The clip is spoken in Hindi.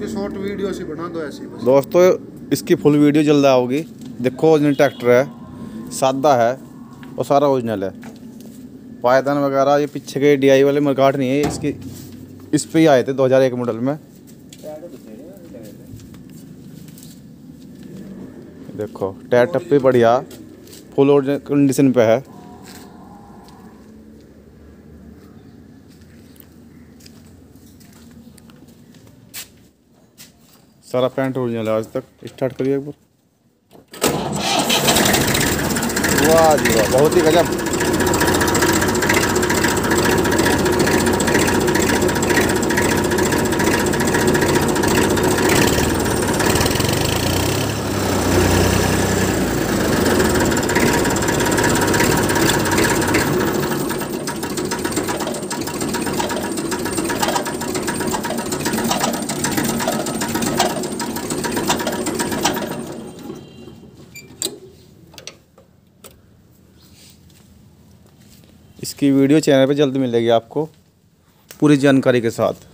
इसकी शॉर्ट वीडियो सी बना दो ऐसी बस। दोस्तों, इसकी फुल वीडियो जल्द आओगी। देखो ओरिजिनल ट्रैक्टर है, सादा है, और सारा ओरिजिनल है। पायदान वगैरह, ये पीछे के डीआई वाले मरकाट नहीं है इसकी, इस पे ही आए थे 2001 मॉडल में। देखो टायर टप्पी बढ़िया फुल कंडीशन पे है। सारा पैंट ओरिजिनल है आज तक। स्टार्ट करिए एक बार। वाह जी वाह, बहुत ही गजब। इसकी वीडियो चैनल पर जल्द मिलेगी आपको पूरी जानकारी के साथ।